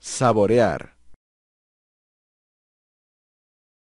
Saborear.